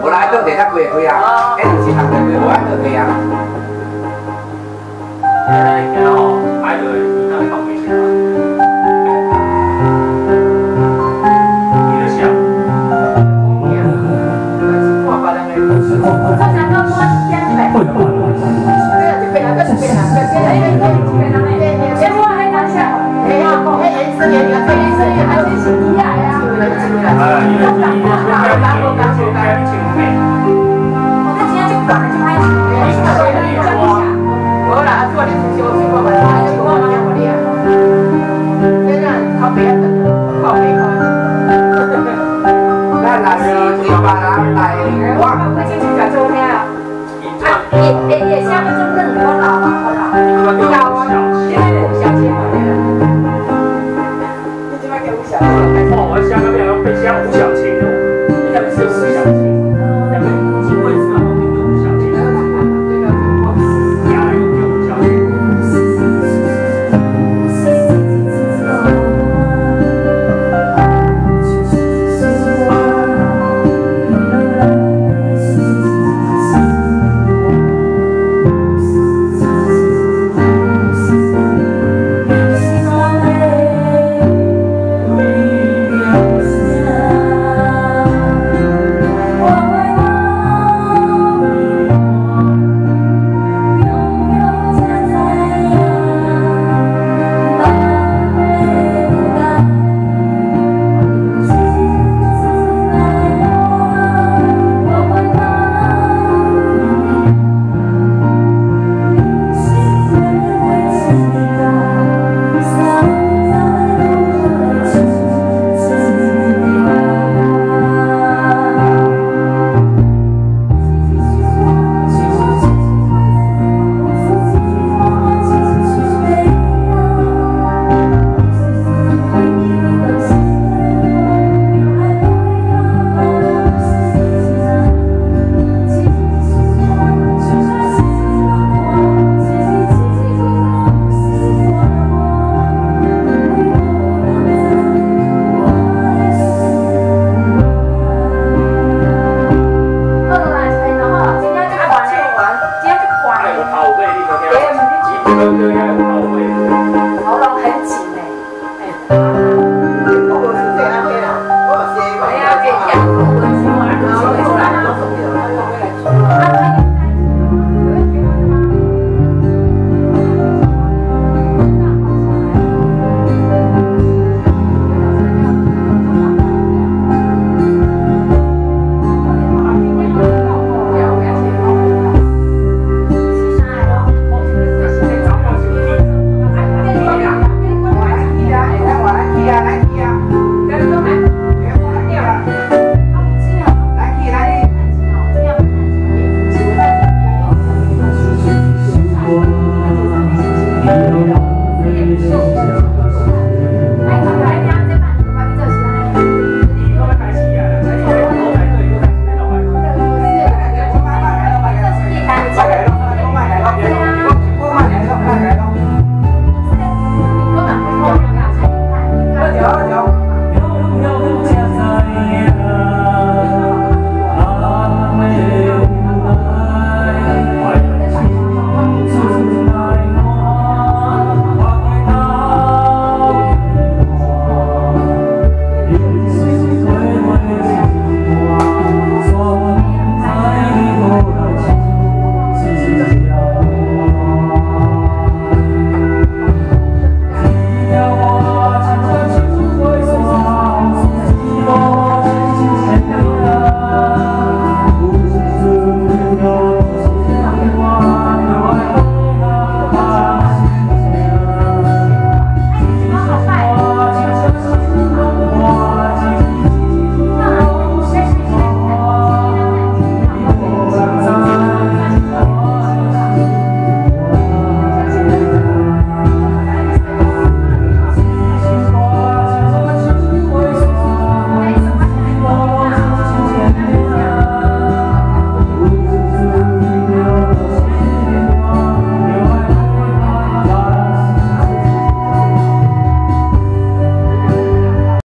我来好个给他好一归啊，那不是他归我来归啊。你好，你那？好了很紧的哎呀